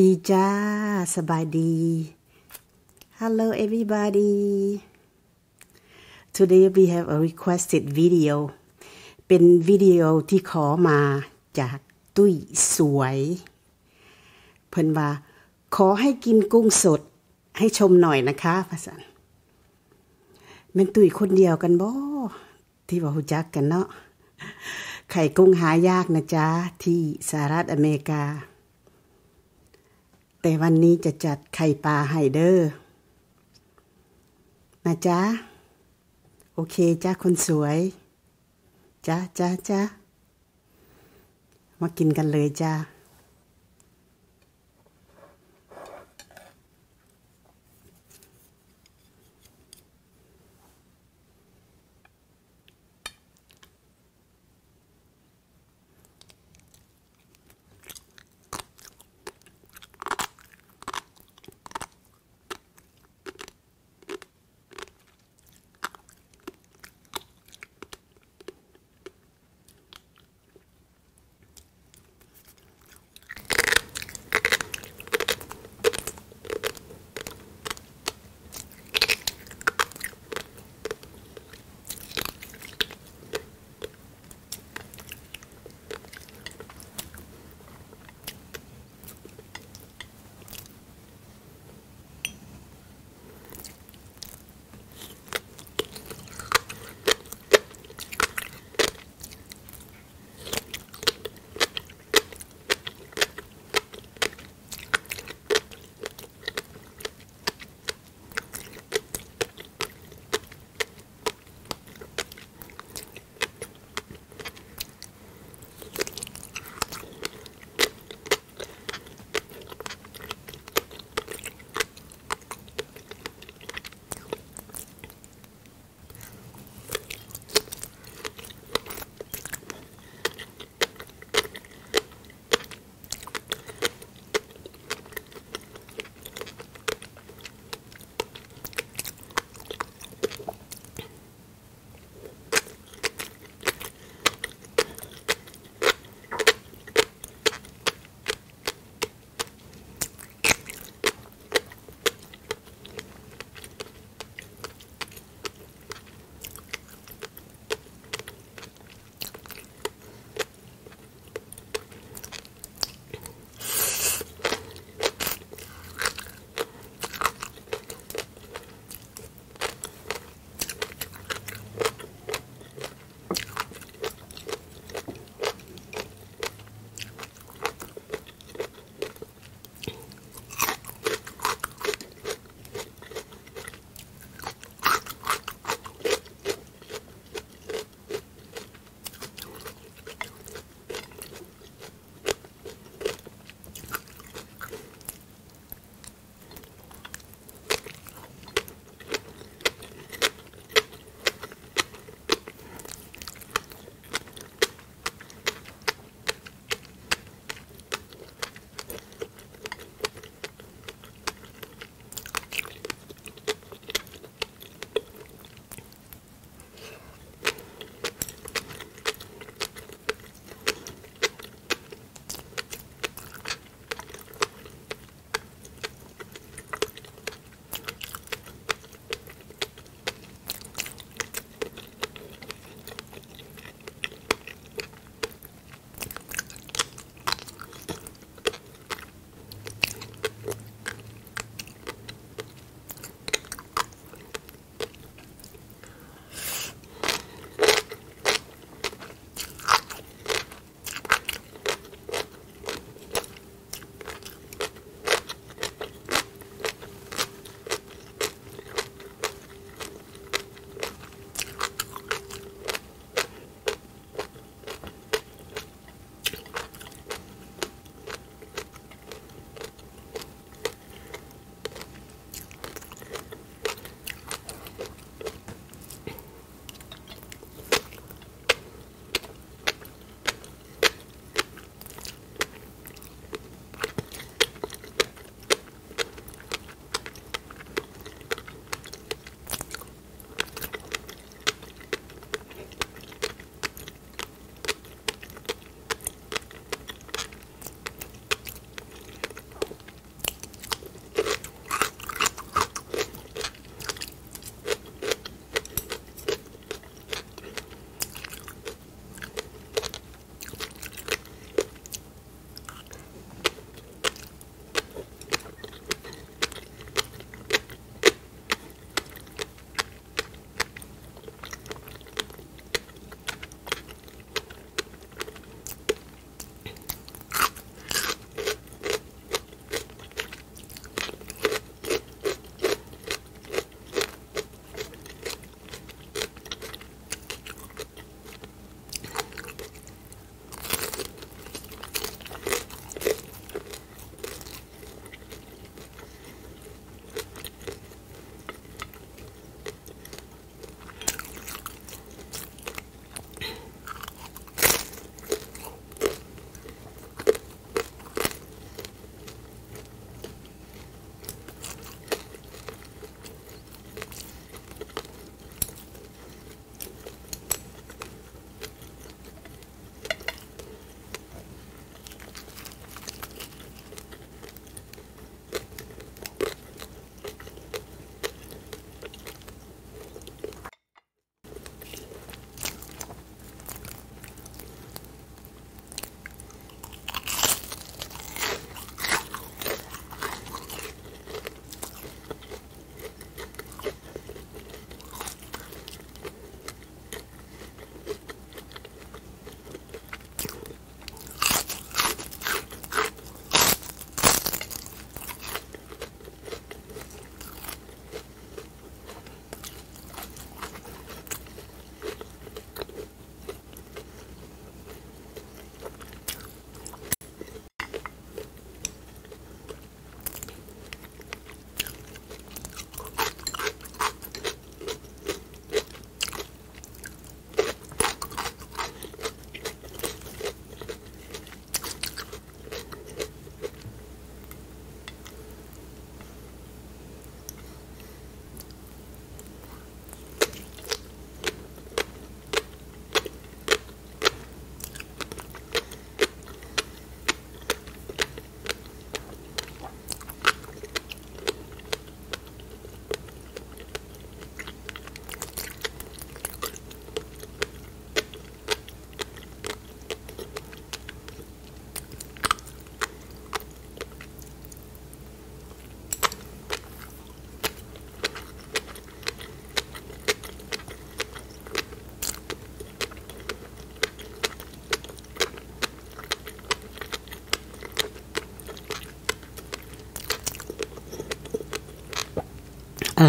ดีจ้า สบายดี Hello everybody Today we have a requested video เป็นวิดีโอที่ขอมาจากตุ้ยสวย เพิ่นว่า ขอให้กินกุ้งสด ให้ชมหน่อยนะคะภาษาแม่นตุ้ยคนเดียวกันบ่ที่ว่าฮู้จักกันเนาะไข่กุ้งหายากนะจ๊ะ ที่สหรัฐอเมริกา แต่วันนี้จะจัดไข่ปลาไฮเดอร์นะจ๊ะโอเคจ้าคนสวยจ้าจ้าจ้ามากินกันเลยจ้า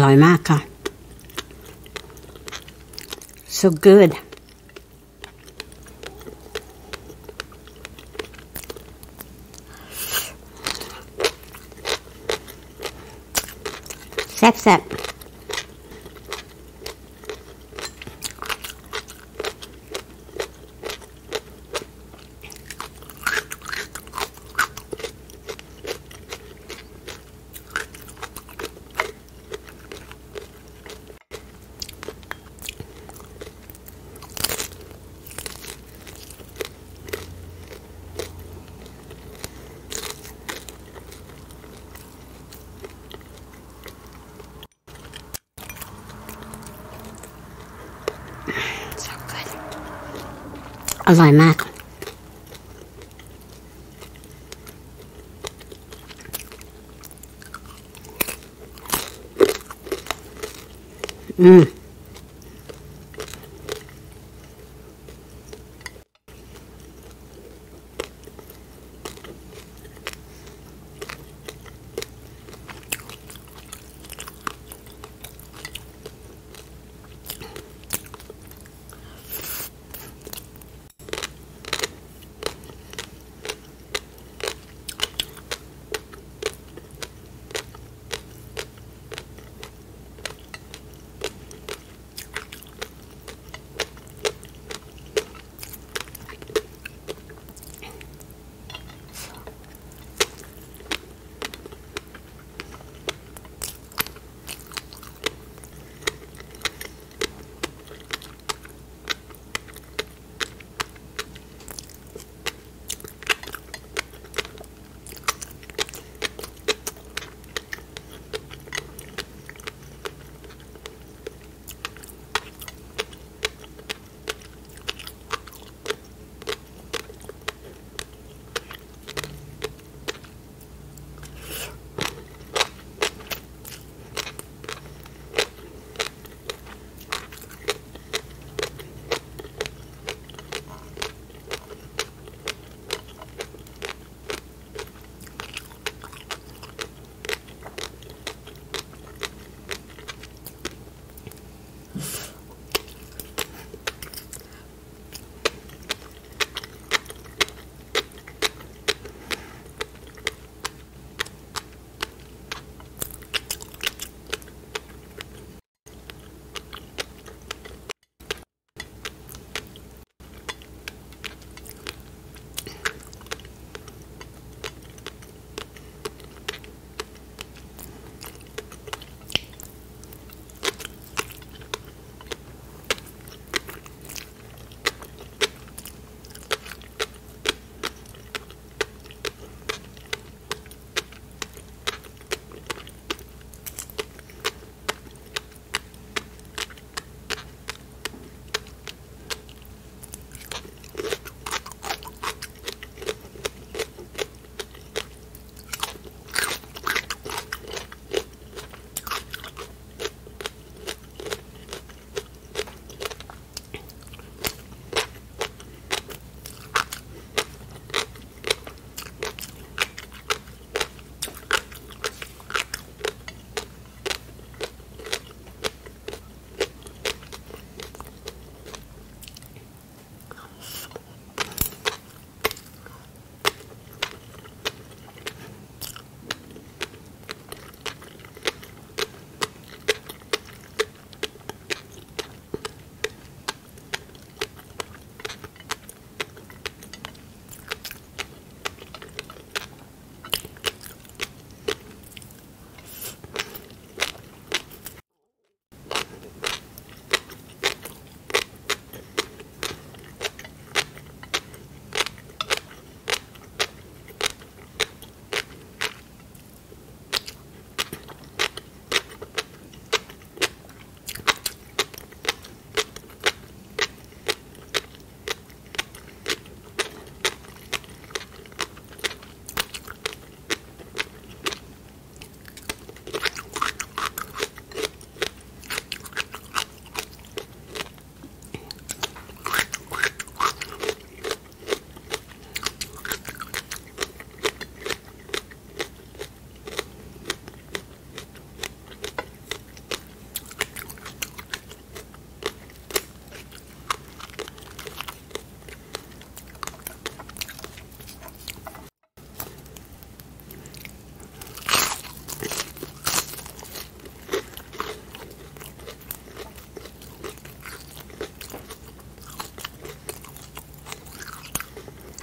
ร่อยมากค่ะ so good แซ่บแอร่อยมาก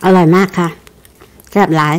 อร่อยมากค่ะแซ่บหลาย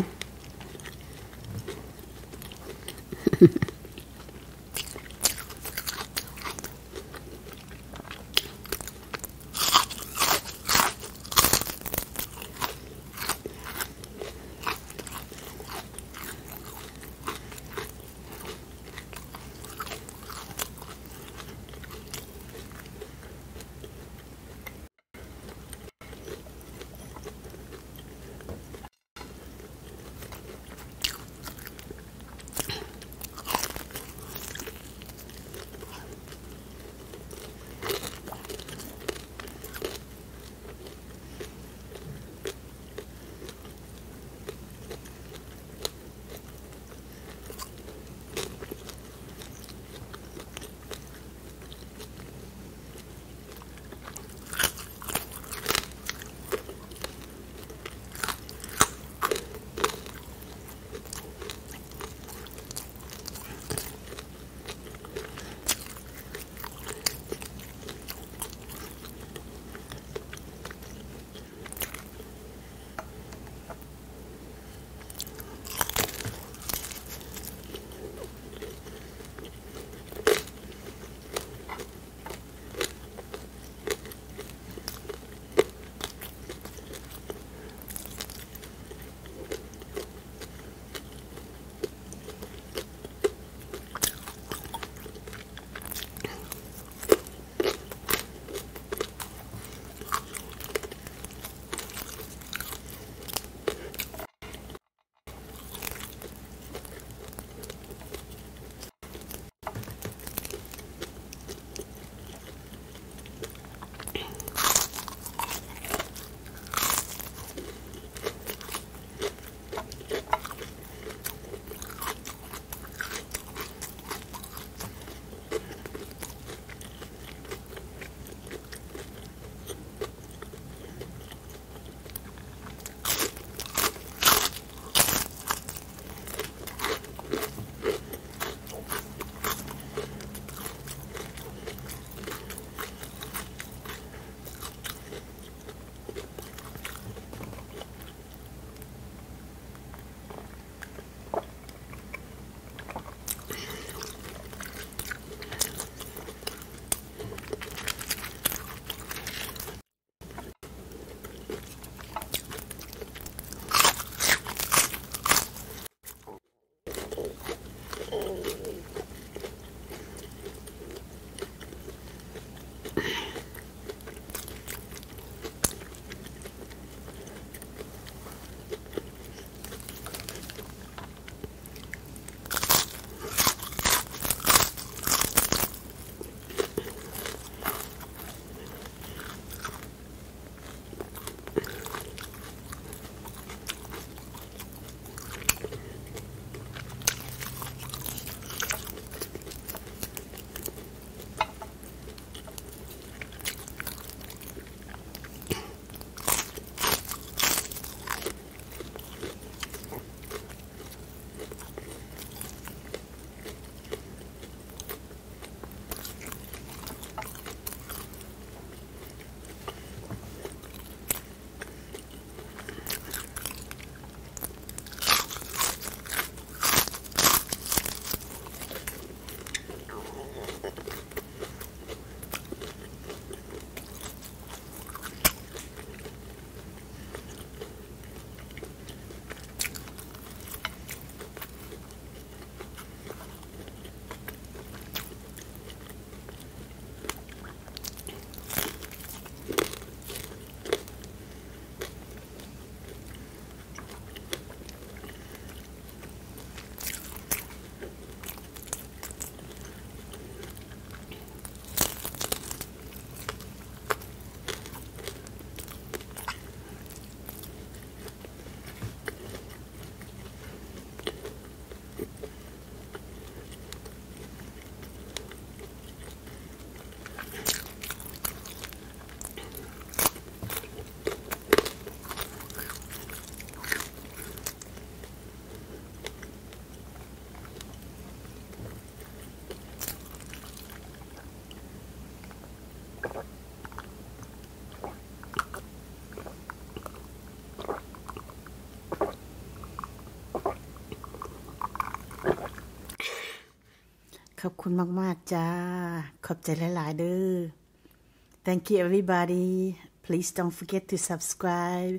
ขอบคุณมาก ๆ จ้า ขอบใจหลาย ๆ เด้อ Thank you everybody please don't forget to subscribe